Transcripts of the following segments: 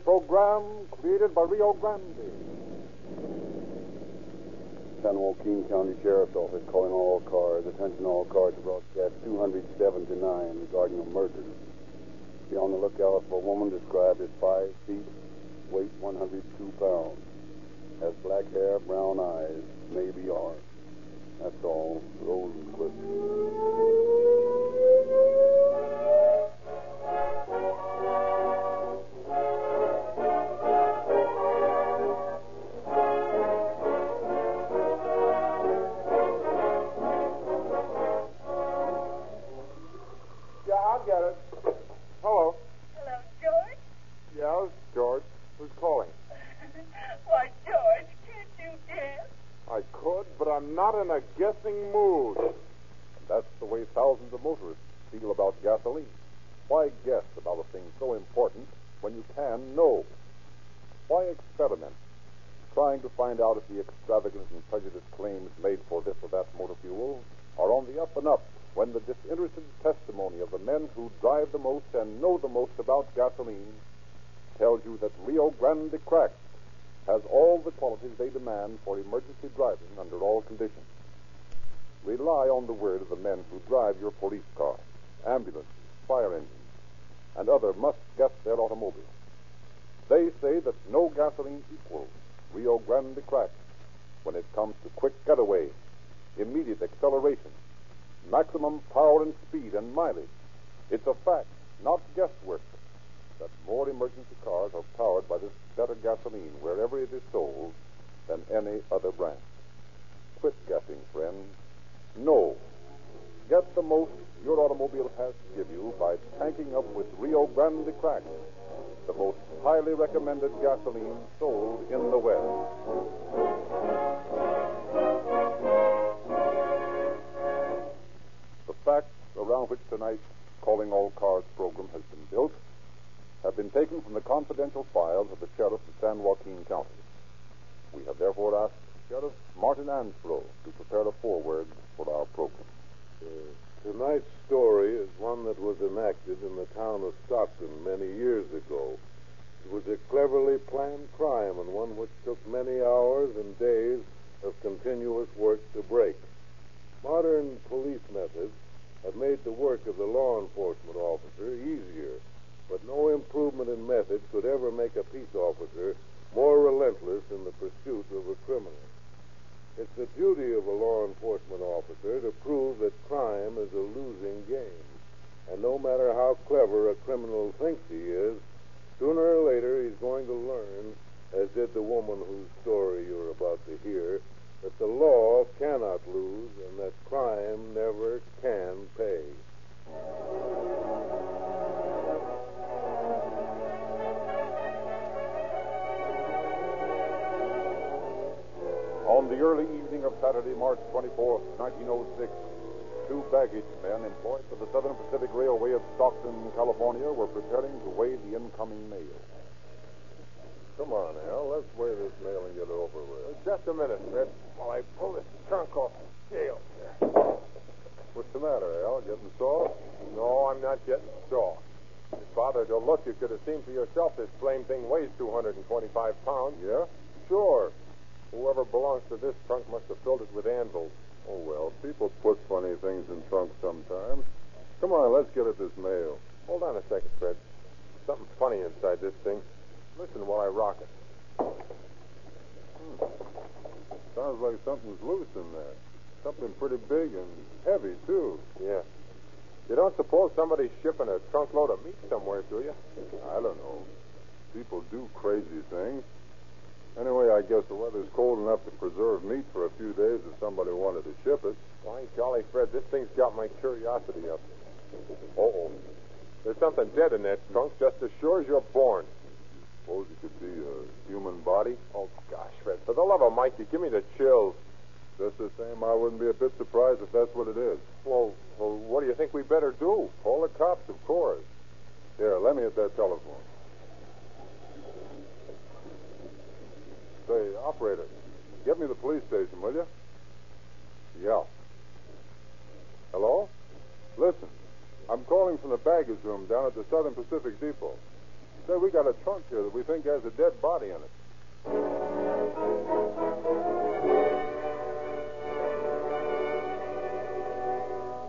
program created by Rio Grande. San Joaquin County Sheriff's Office calling all cars. Attention all cars to broadcast 279 regarding a murder. Be on the lookout for a woman described as 5 feet, weight 102 pounds. Has black hair, brown eyes, maybe ours. That's all. Rosenquist. But I'm not in a guessing mood. That's the way thousands of motorists feel about gasoline. Why guess about a thing so important when you can know? Why experiment, trying to find out if the extravagant and prejudiced claims made for this or that motor fuel are on the up and up when the disinterested testimony of the men who drive the most and know the most about gasoline tells you that Rio Grande Cracked has all the qualities they demand for emergency driving under all conditions. Rely on the word of the men who drive your police cars, ambulances, fire engines, and other must get their automobiles. They say that no gasoline equals Rio Grande Cracked when it comes to quick getaway, immediate acceleration, maximum power and speed and mileage. It's a fact, not guesswork, that more emergency cars are powered by this better gasoline wherever it is sold than any other brand. Quit guessing, friends. No. Get the most your automobile has to give you by tanking up with Rio Grande Cracked, the most highly recommended gasoline sold in the West. The facts around which tonight's Calling All Cars program has been built have been taken from the confidential files of the sheriff of San Joaquin County. We have therefore asked Sheriff Martin Ansbro to prepare a foreword for our program. Uh, tonight's story is one that was enacted in the town of Stockton many years ago. It was a cleverly planned crime and one which took many hours and days of continuous work to break. Modern police methods have made the work of the law enforcement officer easier, but no improvement in method could ever make a peace officer more relentless in the pursuit of a criminal. It's the duty of a law enforcement officer to prove that crime is a losing game. And no matter how clever a criminal thinks he is, sooner or later he's going to learn, as did the woman whose story you're about to hear, that the law cannot lose and that crime never can pay. On the early evening of Saturday, March 24, 1906, two baggage men employed for the Southern Pacific Railway of Stockton, California, were preparing to weigh the incoming mail. Come on, Al. Let's weigh this mail and get it over with. Uh, just a minute, Fred, while I pull this trunk off the scale. What's the matter, Al? Getting sore? No, I'm not getting sore. If you bothered to look, you could have seen for yourself this blame thing weighs 225 pounds. Yeah? Sure. Whoever belongs to this trunk must have filled it with anvils. Oh, well, people put funny things in trunks sometimes. Come on, let's get at this mail. Hold on a second, Fred. Something funny inside this thing. Listen while I rock it. Hmm. Sounds like something's loose in there. Something pretty big and heavy, too. Yeah. You don't suppose somebody's shipping a trunkload of meat somewhere, do you? I don't know. People do crazy things. Anyway, I guess the weather's cold enough to preserve meat for a few days if somebody wanted to ship it. Why, golly, Fred, this thing's got my curiosity up. Uh-oh. There's something dead in that trunk just as sure as you're born. Suppose it could be a human body. Oh, gosh, Fred, for the love of Mikey, give me the chills. Just the same, I wouldn't be a bit surprised if that's what it is. Well, well, what do you think we better do? Call the cops, of course. Here, let me at that telephone. Say, operator, get me the police station, will you? Yeah. Hello? Listen, I'm calling from the baggage room down at the Southern Pacific Depot. Say, we got a trunk here that we think has a dead body in it.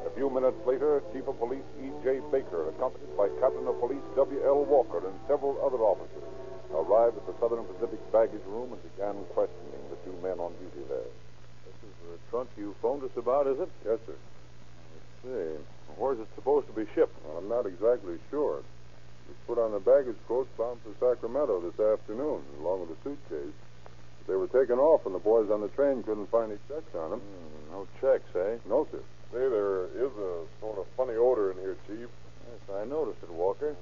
A few minutes later, Chief of Police E.J. Baker, accompanied by Captain of Police W.L. Walker and several other officers, arrived at the Southern Pacific baggage room and began questioning the two men on duty there. This is the trunk you phoned us about, is it? Yes, sir. Let's see. Where's it supposed to be shipped? Well, I'm not exactly sure. It was put on a baggage coach bound for Sacramento this afternoon, along with a suitcase. But they were taken off, and the boys on the train couldn't find any checks on them. Hmm, no checks, eh? No, sir. Say, there is a sort of funny odor in here, Chief. Yes, I noticed it, Walker.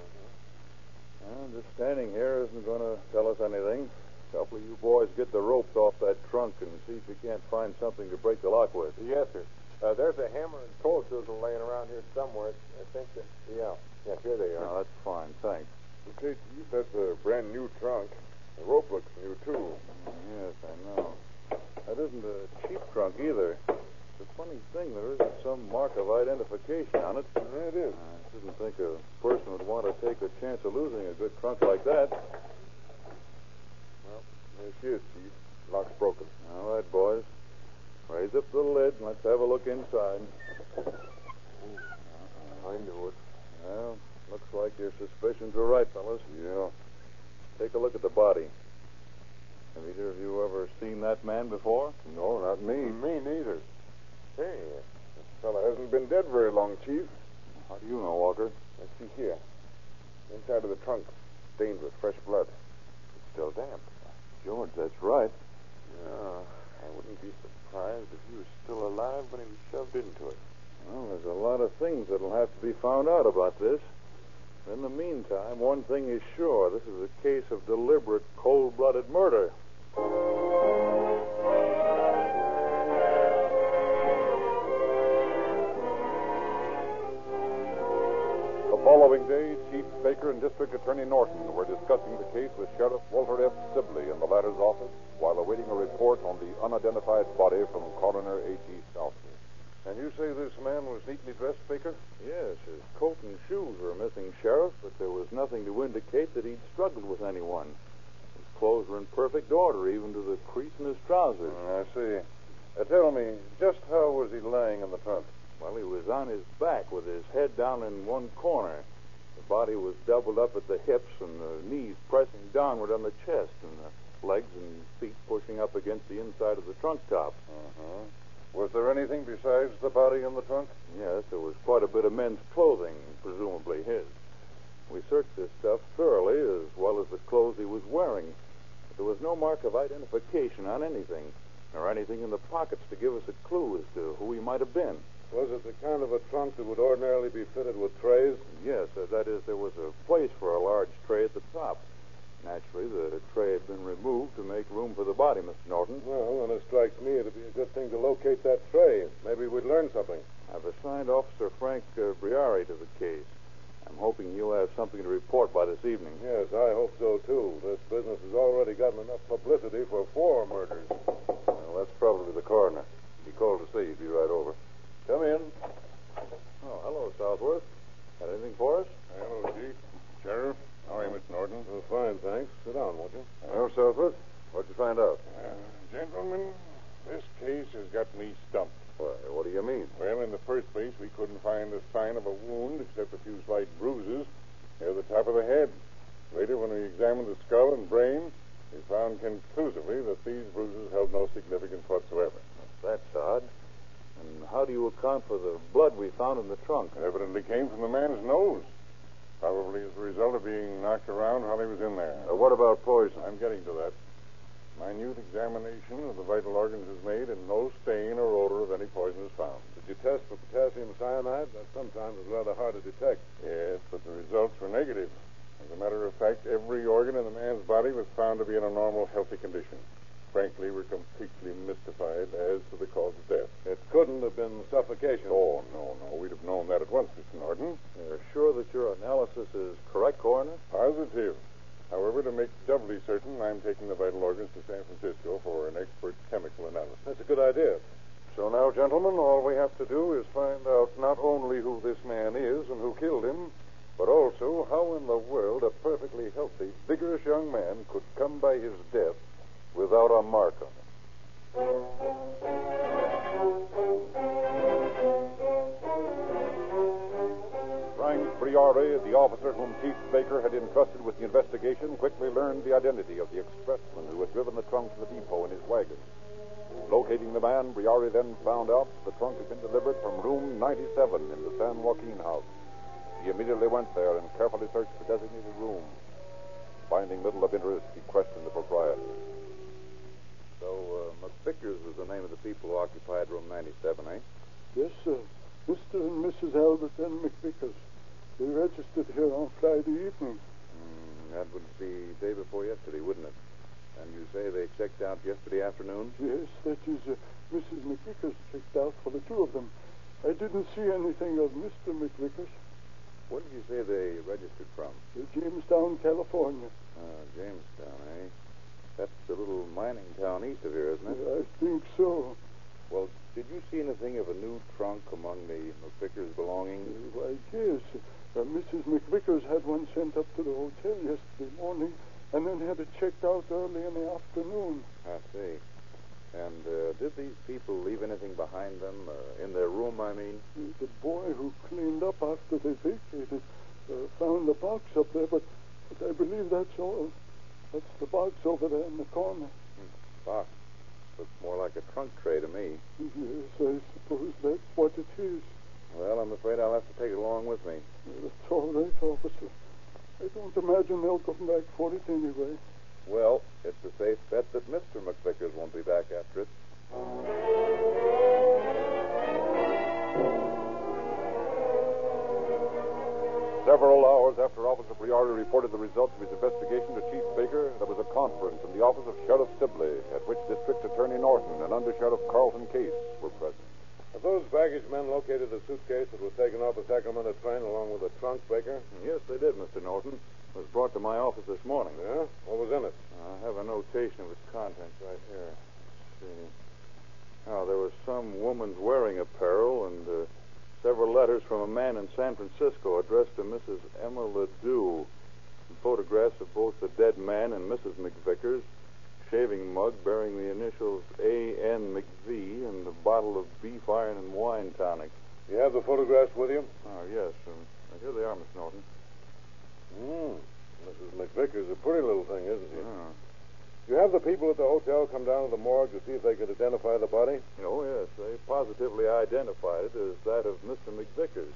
Well, just standing here isn't going to tell us anything. A couple of you boys get the ropes off that trunk and see if you can't find something to break the lock with. Yes, sir. Uh, there's a hammer and tool chisel laying around here somewhere. I think that, yeah. Yeah, here they are. No, that's fine, thanks. Say, Chief, that's a brand new trunk. The rope looks new, too. Yes, I know. That isn't a cheap trunk either. It's a funny thing. There isn't some mark of identification on it. There it is. I didn't think a person would want to take a chance of losing a good trunk like that. Well, there she is, Chief. Lock's broken. All right, boys. Raise up the lid and let's have a look inside. I knew it. Well, looks like your suspicions were right, fellas. Yeah. Take a look at the body. Have either of you ever seen that man before? No, not me. Me neither. Hey, this fella hasn't been dead very long, Chief. How do you know, Walker? Let's see here. Inside of the trunk, stained with fresh blood. It's still damp. George, that's right. Yeah, I wouldn't be surprised if he was still alive when he was shoved into it. Well, there's a lot of things that'll have to be found out about this. In the meantime, one thing is sure this is a case of deliberate, cold blooded murder. Following day, Chief Baker and District Attorney Norton were discussing the case with Sheriff Walter F. Sibley in the latter's office while awaiting a report on the unidentified body from Coroner A.T. Southey. And you say this man was neatly dressed, Baker? Yes, his coat and shoes were missing, Sheriff, but there was nothing to indicate that he'd struggled with anyone. His clothes were in perfect order, even to the crease in his trousers. I see. Uh, tell me, just how was he lying in the trunk? Well, he was on his back with his head down in one corner. Body was doubled up at the hips and the knees pressing downward on the chest and the legs and feet pushing up against the inside of the trunk top. Uh-huh. Was there anything besides the body in the trunk? Yes, there was quite a bit of men's clothing, presumably his. We searched this stuff thoroughly, as well as the clothes he was wearing. But there was no mark of identification on anything, nor anything in the pockets to give us a clue as to who he might have been. Was it the kind of a trunk that would ordinarily be fitted with trays? Yes, uh, that is, there was a place for a large tray at the top. Naturally, the tray had been removed to make room for the body, Mr. Norton. Well, then it strikes me it'd be a good thing to locate that tray. Maybe we'd learn something. I've assigned Officer Frank uh, Briari to the case. I'm hoping you'll have something to report by this evening. Yes, I hope so, too. This business has already gotten enough publicity for four murders. Well, that's probably the coroner. He called to say he'd be right over. Come in. Oh, hello, Southworth. Got anything for us? Hello, Chief. Sheriff. How are you, Mr. Norton? Oh, fine, thanks. Sit down, won't you? Well, Southworth, what'd you find out? Uh, gentlemen, this case has got me stumped. Why, what do you mean? Well, in the first place, we couldn't find a sign of a wound except a few slight bruises near the top of the head. Later, when we examined the skull and brain, we found conclusively that these bruises held no significance whatsoever. That's odd. And how do you account for the blood we found in the trunk? It evidently came from the man's nose. Probably as a result of being knocked around while he was in there. Uh, what about poison? I'm getting to that. Minute examination of the vital organs is made, and no stain or odor of any poison is found. Did you test for potassium cyanide? That sometimes is rather hard to detect. Yes, but the results were negative. As a matter of fact, every organ in the man's body was found to be in a normal, healthy condition. Frankly, we're completely mystified as to the cause of death. It couldn't have been suffocation. Oh, no, no. We'd have known that at once, Mr. Norton. You're sure that your analysis is correct, Coroner? Positive. However, to make doubly certain, I'm taking the vital organs to San Francisco for an expert chemical analysis. That's a good idea. So now, gentlemen, all we have to do is find out not only who this man is and who killed him, but also how in the world a perfectly healthy, vigorous young man could come by his death without a mark on him. Frank Briari, the officer whom Chief Baker had entrusted with the investigation, quickly learned the identity of the expressman who had driven the trunk to the depot in his wagon. Locating the man, Briari then found out the trunk had been delivered from room 97 in the San Joaquin house. He immediately went there and carefully searched the designated room. Finding little of interest, he questioned the proprietor. So, uh, McVickers was the name of the people who occupied room 97, eh? Yes, sir. Mr. and Mrs. Albert and McVickers. They registered here on Friday evening. Mm, that would be day before yesterday, wouldn't it? And you say they checked out yesterday afternoon? Yes, that is, uh, Mrs. McVickers checked out for the two of them. I didn't see anything of Mr. McVickers. What did you say they registered from? Uh, Jamestown, California. Uh, Jamestown, eh? That's a little mining town east of here, isn't it? I think so. Well, did you see anything of a new trunk among the McVickers' belongings? Why, yes. Uh, Mrs. McVickers had one sent up to the hotel yesterday morning and then had it checked out early in the afternoon. I see. And uh, did these people leave anything behind them? Uh, in their room, I mean? The boy who cleaned up after they vacated uh, found the box up there, but, but I believe that's all. That's the box over there in the corner. Hmm, box. Looks more like a trunk tray to me. Yes, I suppose that's what it is. Well, I'm afraid I'll have to take it along with me. That's all right, officer. I don't imagine they'll come back for it anyway. Well, it's a safe bet that Mr. McVickers won't be back after it. Several hours after Officer Briari reported the results of his investigation to Chief Baker, there was a conference in the office of Sheriff Sibley, at which District Attorney Norton and Under Sheriff Carlton Case were present. Have those baggage men located the suitcase that was taken off the Sacramento train along with the trunk, Baker? Yes, they did, Mr. Norton. It was brought to my office this morning. Yeah? What was in it? I have a notation of its contents right here. Let's see. Oh, there was some woman's wearing apparel and uh, several letters from a man in San Francisco addressed to Mrs. Emma Ledoux. And photographs of both the dead man and Mrs. McVickers, shaving mug bearing the initials A.N. McV, and a bottle of beef iron and wine tonic. You have the photographs with you? Oh, yes. Um, here they are, Miss Norton. Hmm. Mrs. McVicker's a pretty little thing, isn't she? Oh. You have the people at the hotel come down to the morgue to see if they could identify the body? Oh, yes. They positively identified it as that of Mr. McVickers.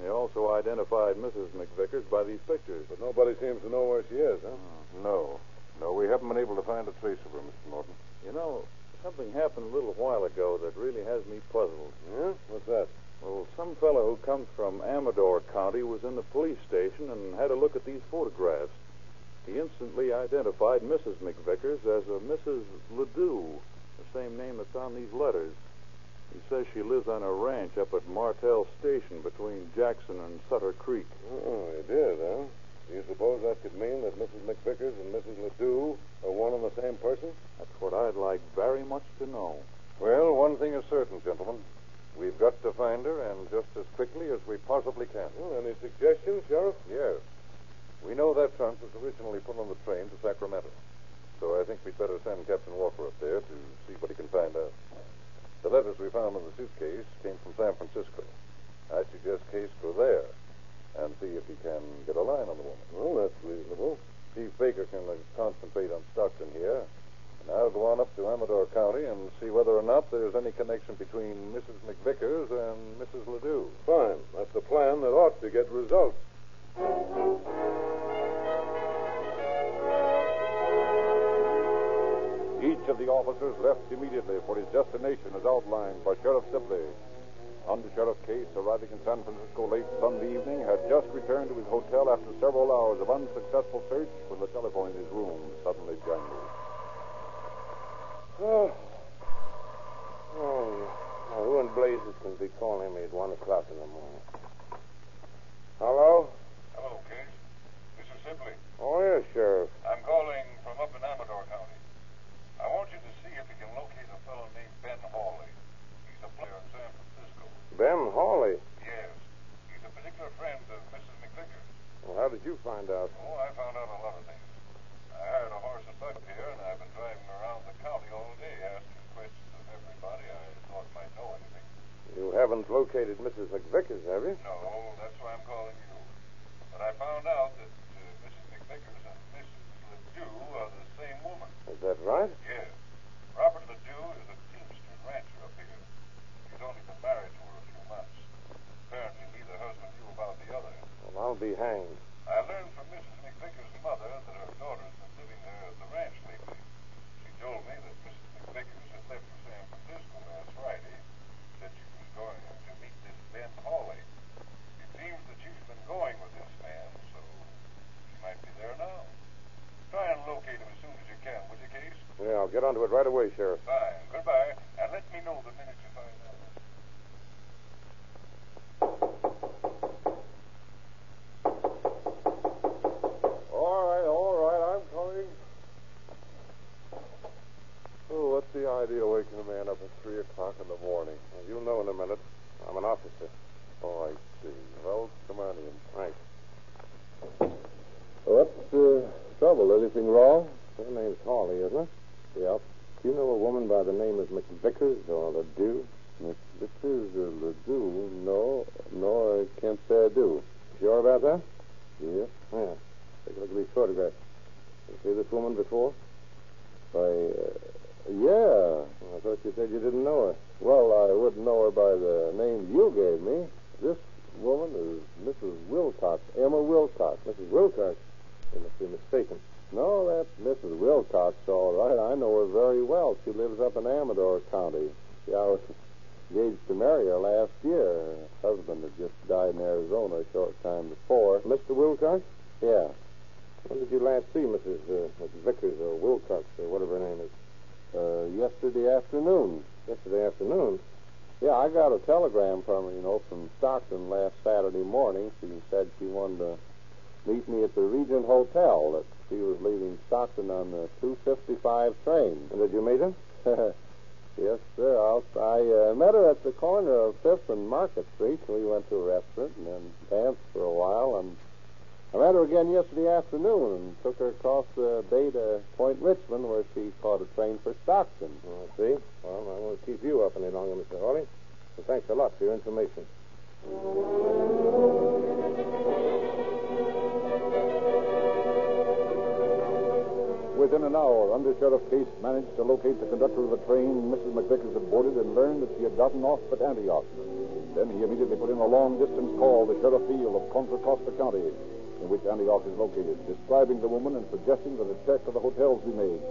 They also identified Mrs. McVickers by these pictures. But nobody seems to know where she is, huh? No. No, we haven't been able to find a trace of her, Mr. Norton. You know, something happened a little while ago that really has me puzzled. Yeah? What's that? Well, some fellow who comes from Amador County was in the police station and had a look at these photographs. He instantly identified Mrs. McVickers as a Mrs. Ledoux, the same name that's on these letters. He says she lives on a ranch up at Martell Station between Jackson and Sutter Creek. Oh, you did, huh? Do you suppose that could mean that Mrs. McVickers and Mrs. Ledoux are one and the same person? That's what I'd like very much to know. Well, one thing is certain, gentlemen. We've got to find her, and just as quickly as we possibly can. Well, any suggestions, Sheriff? Yes. We know that trunk was originally put on the train to Sacramento. So I think we'd better send Captain Walker up there to see what he can find out. The letters we found in the suitcase came from San Francisco. I suggest Case go there and see if he can get a line on the woman. Well, that's reasonable. Chief Baker can uh, concentrate on Stockton here. And I'll go on up to Amador County and see whether or not there's any connection between Mrs. McVickers and Mrs. Ledoux. Fine. That's a plan that ought to get results. Each of the officers left immediately for his destination as outlined by Sheriff Sibley. Under Sheriff Case, arriving in San Francisco late Sunday evening, had just returned to his hotel after several hours of unsuccessful search when the telephone in his room suddenly jangled. Oh. Oh, now, who in blazes can be calling me at 1 o'clock in the morning? Hello? Hello, Case. This is Sibley. Oh, yes, Sheriff. I'm calling from up in Amador County. I want you to see if you can locate a fellow named Ben Hawley. He's a player in San Francisco. Ben Hawley. Yes. He's a particular friend of Mrs. McVickers. Well, how did you find out? Oh, I found out a lot of things. I hired a horse and buggy here, and I've been driving around the county all day asking questions of everybody I thought might know anything. You haven't located Mrs. McVickers, have you? No, that's why I'm calling you. But I found out that uh, Mrs. McVickers and Mrs. Ledoux are the same woman. Is that right? Yes. Robert Ledoux is a teamster rancher up here. He's only been married to her a few months. Apparently, neither husband knew about the other. Well, I'll be hanged. I learned from Mrs. McVicker's mother that her daughter's been living there at the ranch lately. She told me that Mrs. McVickers had left for San Francisco last Friday. Said she was going to meet this Ben Hawley. It seems that she's been going with this man, so she might be there now. Try and locate him as soon as you can, will you, Case? Yeah, I'll get onto it right away, Sheriff. Fine. Goodbye. And let me know the minute you find out. All right, all right, I'm coming. Oh, what's the idea of waking a man up at 3 o'clock in the morning? Well, you'll know in a minute. I'm an officer. Oh, I see. Well, come on in. Thanks. What's the trouble? Anything wrong? Her name's Hawley, isn't it? Yep. Do you know a woman by the name of McVickers or Ledoux? McVickers or Ledoux? No, no, I can't say I do. Sure about that? Yeah. Yeah. Take a look at these photographs. You see this woman before? Why, uh, yeah. I thought you said you didn't know her. Well, I wouldn't know her by the name you gave me. This woman is Mrs. Wilcox, Emma Wilcox. Mrs. Wilcox. You must be mistaken. No, that's Mrs. Wilcox, all right. I know her very well. She lives up in Amador County. See, I was engaged to marry her last year. Her husband had just died in Arizona a short time before. Mr. Wilcox? Yeah. When did you last see Mrs. Uh, McVickers or Wilcox or whatever her name is? Uh, yesterday afternoon. Yesterday afternoon. Yeah, I got a telegram from her, you know, from Stockton last Saturday morning. She said she wanted to meet me at the Regent Hotel, that she was leaving Stockton on the 255 train. And did you meet her? yes, sir. I'll, I uh, met her at the corner of Fifth and Market Street. We went to a restaurant and then danced for a while. And I met her again yesterday afternoon and took her across the bay to Point Richmond, where she caught a train for Stockton. Oh, I see. Well, I won't keep you up any longer, Mr. Hawley. So thanks a lot for your information. Within an hour, Under Sheriff Case managed to locate the conductor of the train Mrs. McVickers had boarded and learned that she had gotten off at Antioch. Then he immediately put in a long distance call to Sheriff Field of Contra Costa County, in which Antioch is located, describing the woman and suggesting that a check of the hotels be made.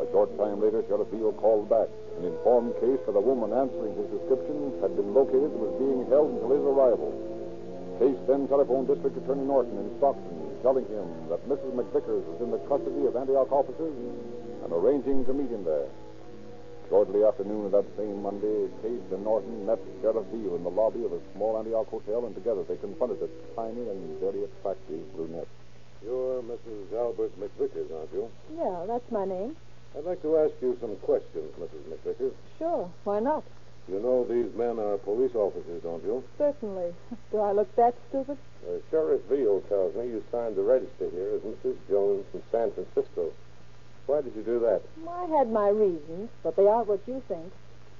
A short time later, Sheriff Field called back and informed Case that a woman answering his description had been located and was being held until his arrival. Case then telephoned District Attorney Norton in Stockton, telling him that Mrs. McVickers was in the custody of Antioch officers and arranging to meet him there. Shortly afternoon of that same Monday, Case and Norton met Sheriff Veale in the lobby of a small Antioch hotel, and together they confronted a tiny and very attractive brunette. You're Mrs. Albert McVickers, aren't you? Yeah, that's my name. I'd like to ask you some questions, Mrs. McVickers. Sure. Why not? You know these men are police officers, don't you? Certainly. Do I look that stupid? Uh, Sheriff Veale tells me you signed the register here as Mrs. Jones from San Francisco. Why did you do that? I had my reasons, but they aren't what you think.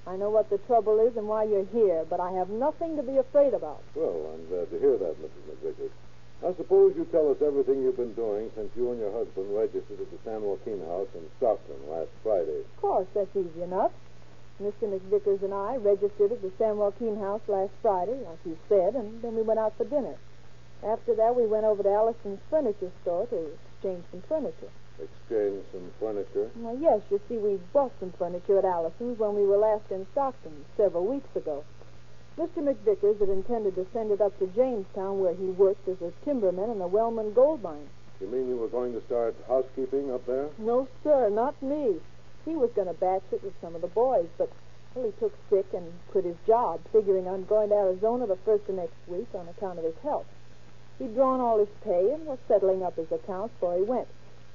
I know what the trouble is and why you're here, but I have nothing to be afraid about. Well, I'm glad to hear that, Mrs. McVickers. I suppose you tell us everything you've been doing since you and your husband registered at the San Joaquin House in Stockton last Friday. Of course, that's easy enough. Mr. McVickers and I registered at the San Joaquin House last Friday, like you said, and then we went out for dinner. After that, we went over to Allison's furniture store to exchange some furniture. Exchange some furniture. Well, yes, you see, we bought some furniture at Allison's when we were last in Stockton several weeks ago. Mr. McVickers had intended to send it up to Jamestown, where he worked as a timberman in the Wellman gold mine. You mean you were going to start housekeeping up there? No, sir, not me. He was going to batch it with some of the boys, but well, he took sick and quit his job, figuring on going to Arizona the first of next week on account of his health. He'd drawn all his pay and was settling up his accounts before he went.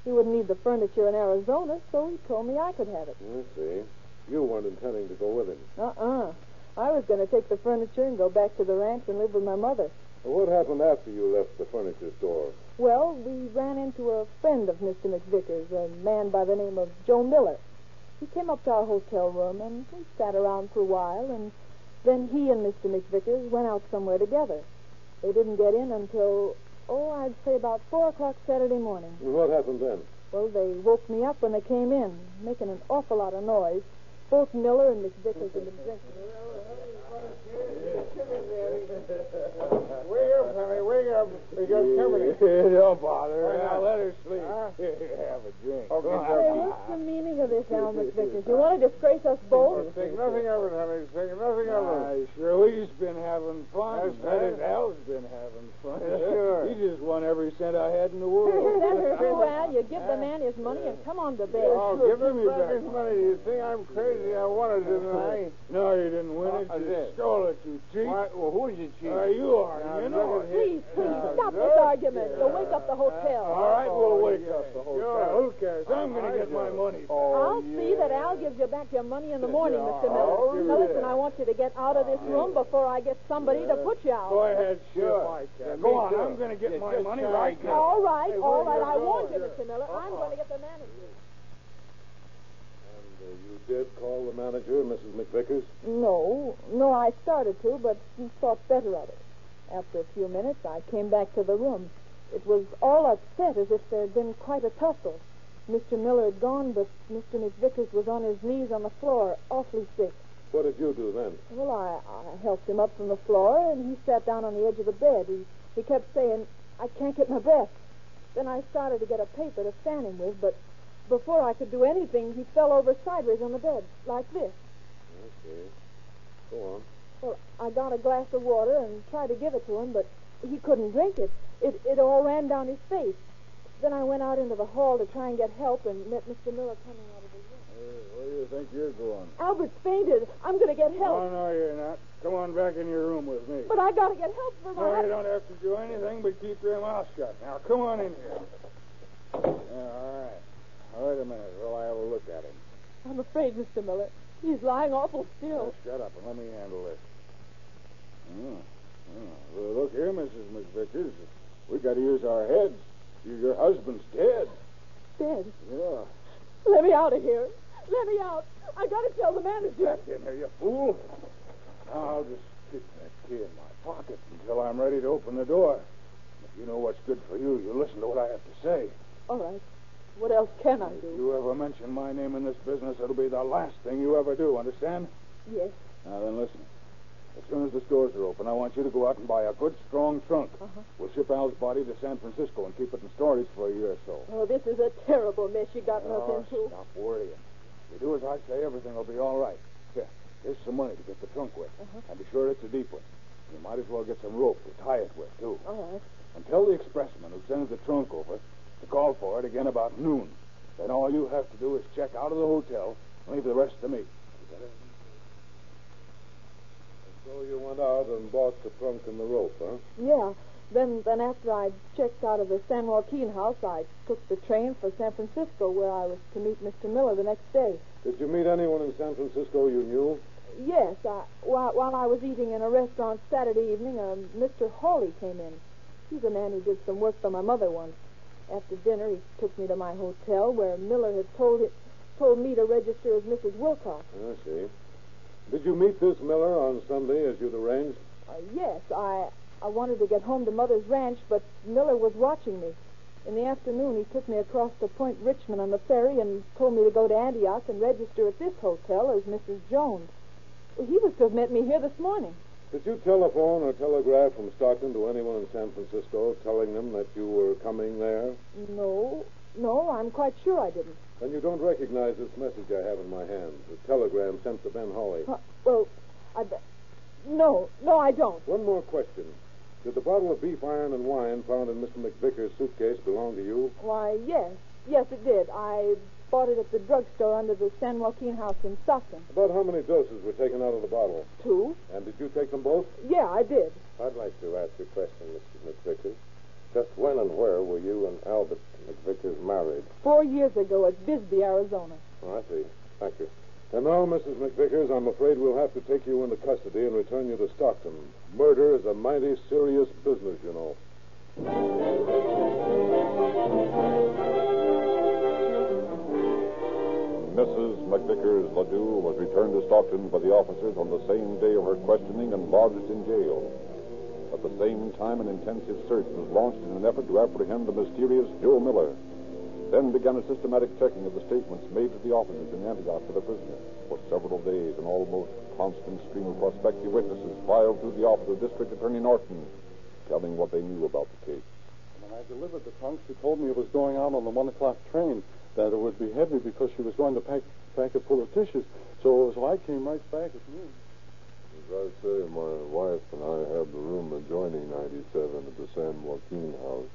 He wouldn't need the furniture in Arizona, so he told me I could have it. I see. You weren't intending to go with him. Uh-uh. I was going to take the furniture and go back to the ranch and live with my mother. What happened after you left the furniture store? Well, we ran into a friend of Mr. McVickers, a man by the name of Joe Miller. He came up to our hotel room and we sat around for a while, and then he and Mr. McVickers went out somewhere together. They didn't get in until, oh, I'd say about 4 o'clock Saturday morning. What happened then? Well, they woke me up when they came in, making an awful lot of noise. Both Miller and McVickers had been drinking. Wake up, honey, wake company. Don't bother her. Why? Now let her sleep. Huh? Have a drink. Okay. Hey, what's the meaning of this, Al McVickers? You want to disgrace us both? Think nothing of it, honey. Think nothing of it. Aye, Shirley's been having fun. That's That right. is, Al's been having fun. Sure. he just won every cent I had in the world. That's true, Al. You give the man his money and come on to bed. Oh, give him back his money. You think I'm crazy? I wanted it, didn't I? No, you didn't win it. I You did. stole it, you cheat. Why, well, who's the chief? Uh, you are. Now, you know Please, please, stop this argument. You'll wake up the hotel. All right, we'll wake up the hotel. sure. Who cares? I'm going to get my money. I'll see that Al gives you back your money in the morning, Mr. Miller. Now, listen, I want you to get out of this room before I get somebody to put you out. Go ahead, Sure. Sure. Go on. I'm going to get my money right now. All right, Hey, all where right. you I warned you. Mr. Miller. I'm going to get the manager. And uh, you did call the manager, Mrs. McVickers? No, no, I started to, but you thought better of it. After a few minutes, I came back to the room. It was all upset, as if there had been quite a tussle. Mr. Miller had gone, but Mr. McVickers was on his knees on the floor, awfully sick. What did you do then? Well, I, I helped him up from the floor, and he sat down on the edge of the bed. He, he kept saying, I can't get my breath. Then I started to get a paper to fan him with, but before I could do anything, he fell over sideways on the bed, like this. I see. Go on. Well, I got a glass of water and tried to give it to him, but he couldn't drink it. It, it all ran down his face. Then I went out into the hall to try and get help and met Mr. Miller coming out of the room. Hey, where do you think you're going? Albert's fainted. I'm going to get help. Oh, no, you're not. Come on back in your room with me. But I got to get help for No, my... you don't have to do anything but keep your mouth shut. Now, come on in here. Yeah, all right. Now, wait a minute while I have a look at him. I'm afraid, Mr. Miller. He's lying awful Now, still. shut up and let me handle this. Oh, oh. Well, look here, Mrs. McVickers. We got to use our heads. Your- husband's dead. Dead. Yeah. Let me out of here. Let me out. I got to tell the manager. Back in here, you fool. Now, I'll just stick that key in my pocket until I'm ready to open the door. If you know what's good for you, you listen to what I have to say. All right. What else can I do? If you ever mention my name in this business, it'll be the last thing you ever do, understand? Yes. Now then, listen. As soon as the stores are open, I want you to go out and buy a good, strong trunk. Uh-huh. We'll ship Al's body to San Francisco and keep it in storage for a year or so. Oh, this is a terrible mess you got us Oh, into. stop worrying. If you do as I say, everything will be all right. Here, here's some money to get the trunk with. Uh-huh. And be sure it's a deep one. You might as well get some rope to tie it with, too. All right. And tell the expressman who sends the trunk over to call for it again about noon. Then all you have to do is check out of the hotel and leave the rest to me. So you went out and bought the trunk and the rope, huh? Yeah. Then, then after I checked out of the San Joaquin house, I took the train for San Francisco, where I was to meet Mr. Miller the next day. Did you meet anyone in San Francisco you knew? Yes, I, while, while I was eating in a restaurant Saturday evening, uh, Mr. Hawley came in. He's a man who did some work for my mother once. After dinner, he took me to my hotel, where Miller had told it, told me to register as Mrs. Wilcox. I see. Did you meet this Miller on Sunday as you'd arranged? Uh, yes, I I wanted to get home to Mother's ranch, but Miller was watching me. In the afternoon, he took me across to Point Richmond on the ferry and told me to go to Antioch and register at this hotel as Mrs. Jones. He was to have met me here this morning. Did you telephone or telegraph from Stockton to anyone in San Francisco telling them that you were coming there? No, no, I'm quite sure I didn't. Then you don't recognize this message I have in my hand, the telegram sent to Ben Hawley. Uh, well, I. be- No, no, I don't. One more question. Did the bottle of beef iron and wine found in Mr. McVicker's suitcase belong to you? Why, yes, yes, it did. I bought it at the drugstore under the San Joaquin house in Stockton. About how many doses were taken out of the bottle? Two? And did you take them both? Yeah, I did. I'd like to ask you a question, Mrs. McVickers. Just when and where were you and Albert McVickers married? Four years ago at Bisbee, Arizona. Oh, I see. Thank you. And now, Mrs. McVickers, I'm afraid we'll have to take you into custody and return you to Stockton. Murder is a mighty serious business, you know. Mrs. McVickers Ledoux was returned to Stockton by the officers on the same day of her questioning and lodged in jail. At the same time, an intensive search was launched in an effort to apprehend the mysterious Joe Miller. Then began a systematic checking of the statements made to the officers in Antioch for the prisoner. For several days, an almost constant stream of prospective witnesses filed through the office of District Attorney Norton, telling what they knew about the case. When I delivered the trunk, she told me it was going out on the one o'clock train, that it would be heavy because she was going to pack, pack it full of dishes. So, so I came right back at noon. As I say, my wife and I have the room adjoining 97 at the San Joaquin house.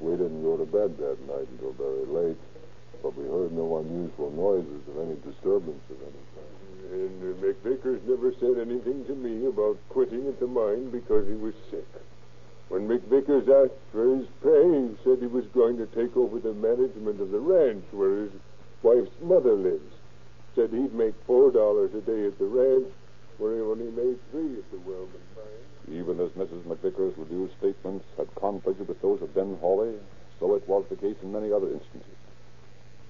We didn't go to bed that night until very late, but we heard no unusual noises of any disturbance of any kind. And uh, McVickers never said anything to me about quitting at the mine because he was sick. When McVickers asked for his pay, he said he was going to take over the management of the ranch where his wife's mother lives. Said he'd make four dollars a day at the ranch, where he only made three at the Wellman mine. Even as Mrs. McVickers Ledoux's statements had conflicted with those of Ben Hawley, so it was the case in many other instances.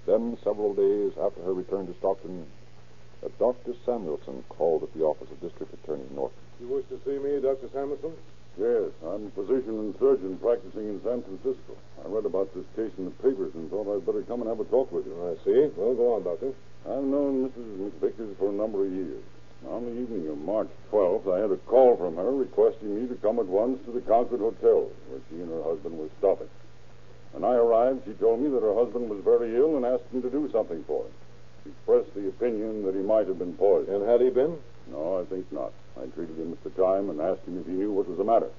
Then, several days after her return to Stockton, a Dr. Samuelson called at the office of District Attorney Norton. You wish to see me, Dr. Samuelson? Yes, I'm a physician and surgeon practicing in San Francisco. I read about this case in the papers and thought I'd better come and have a talk with you. I see. Well, go on, Doctor. I've known Mrs. McVickers for a number of years. On the evening of March 12th, I had a call from her requesting me to come at once to the Concord Hotel, where she and her husband were stopping. When I arrived, she told me that her husband was very ill and asked me to do something for him. She expressed the opinion that he might have been poisoned. And had he been? No, I think not. I treated him at the time and asked him if he knew what was the matter.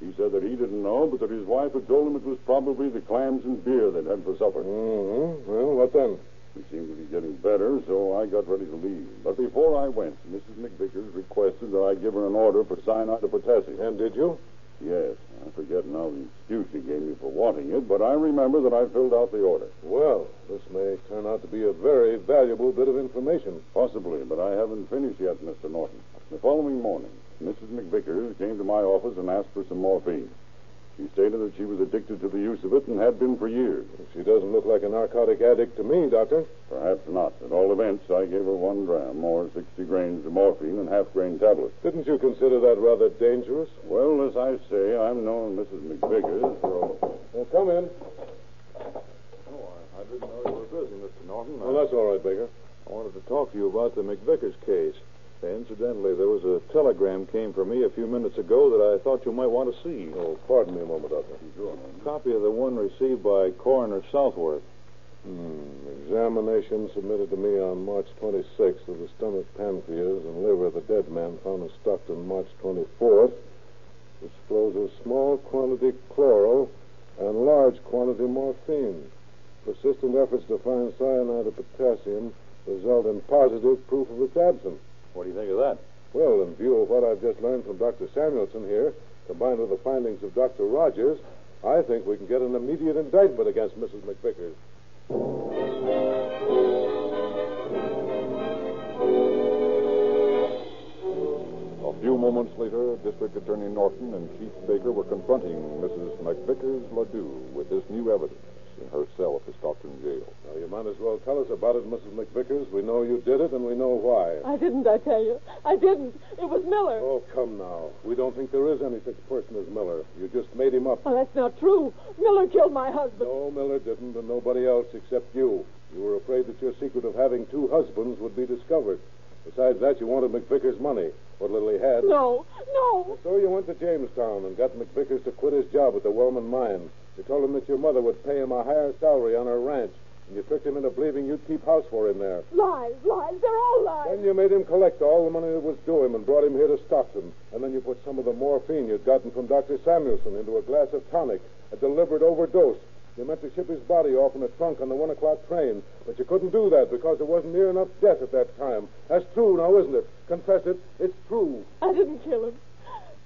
He said that he didn't know, but that his wife had told him it was probably the clams and beer they'd had for supper. Mm-hmm. Well, what then? He seemed to be getting better, so I got ready to leave. But before I went, Mrs. McVickers requested that I give her an order for cyanide of potassium. And did you? Yes. I forget now the excuse he gave me for wanting it, but I remember that I filled out the order. Well, this may turn out to be a very valuable bit of information. Possibly, but I haven't finished yet, Mr. Norton. The following morning, Mrs. McVickers came to my office and asked for some morphine. She stated that she was addicted to the use of it and had been for years. She doesn't look like a narcotic addict to me, Doctor. Perhaps not. At all events, I gave her one dram, or 60 grains of morphine and half grain tablets. Didn't you consider that rather dangerous? Well, as I say, I'm known Mrs. McVickers, so. Well, come in. Oh, I, I didn't know you were busy, Mr. Norton. Well, that's all right, Baker. I wanted to talk to you about the McVickers case. Incidentally, there was a telegram came for me a few minutes ago that I thought you might want to see. Oh, pardon me a moment, Doctor. Sure. Copy of the one received by Coroner Southworth. Hmm. Examination submitted to me on March 26th of the stomach, pancreas, and liver of the dead man found in Stockton March 24th discloses a small quantity chloral and large quantity morphine. Persistent efforts to find cyanide of potassium result in positive proof of its absence. What do you think of that? Well, in view of what I've just learned from Dr. Samuelson here, combined with the findings of Dr. Rogers, I think we can get an immediate indictment against Mrs. McVickers. A few moments later, District Attorney Norton and Chief Baker were confronting Mrs. McVickers Ledoux with this new evidence in her cell at the Stockton jail. Now, you might as well tell us about it, Mrs. McVickers. We know you did it, and we know why. I didn't, I tell you. I didn't. It was Miller. Oh, come now. We don't think there is any such person as Miller. You just made him up. Oh, that's not true. Miller killed my husband. No, Miller didn't, and nobody else except you. You were afraid that your secret of having two husbands would be discovered. Besides that, you wanted McVickers' money, what little he had. No, no. So you went to Jamestown and got McVickers to quit his job at the Wellman mine. You told him that your mother would pay him a higher salary on her ranch, and you tricked him into believing you'd keep house for him there. Lies, lies. They're all lies. Then you made him collect all the money that was due him and brought him here to Stockton. And then you put some of the morphine you'd gotten from Dr. Samuelson into a glass of tonic, a deliberate overdose. You meant to ship his body off in a trunk on the one o'clock train, but you couldn't do that because there wasn't near enough death at that time. That's true now, isn't it? Confess it. It's true. I didn't kill him.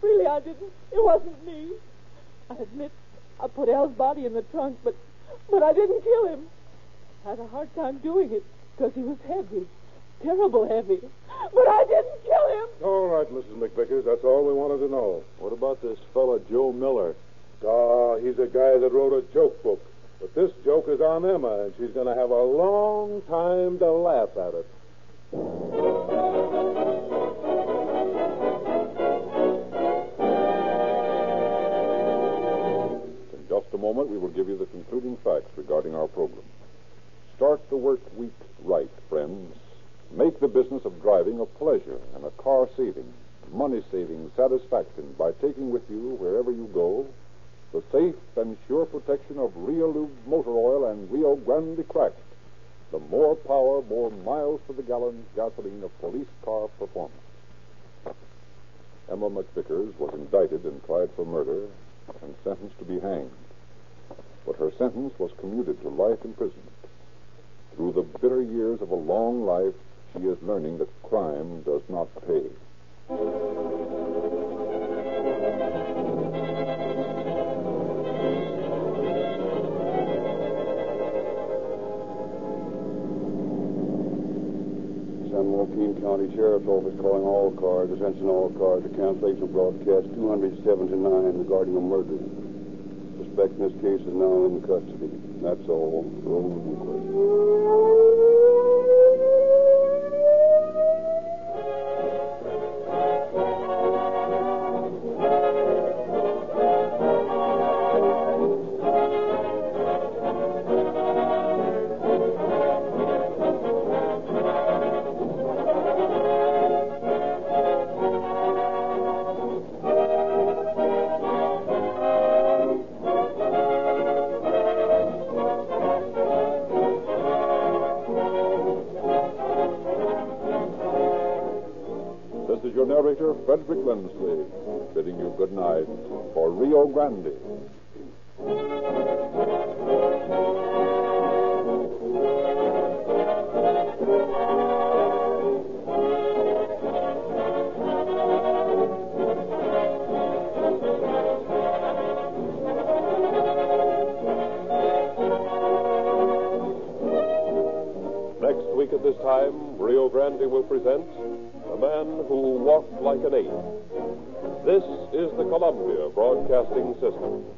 Really, I didn't. It wasn't me. I admit I put Al's body in the trunk, but but I didn't kill him. I had a hard time doing it because he was heavy, terrible heavy. But I didn't kill him. All right, Mrs. McVickers. That's all we wanted to know. What about this fellow, Joe Miller? Oh, he's a guy that wrote a joke book. But this joke is on Emma, and she's going to have a long time to laugh at it. A moment, we will give you the concluding facts regarding our program. Start the work week right, friends. Make the business of driving a pleasure and a car saving, money saving satisfaction by taking with you wherever you go the safe and sure protection of Rio Lube motor oil and Rio Grande cracked. The more power, more miles to the gallon gasoline of police car performance. Emma McVickers was indicted and tried for murder and sentenced to be hanged. But her sentence was commuted to life imprisonment. Through the bitter years of a long life, she is learning that crime does not pay. San Joaquin County Sheriff's Office calling all cars, attention all cars, to cancellation broadcast 279 regarding a murder. Suspect in this case is now in custody. That's all. Roll Thank you.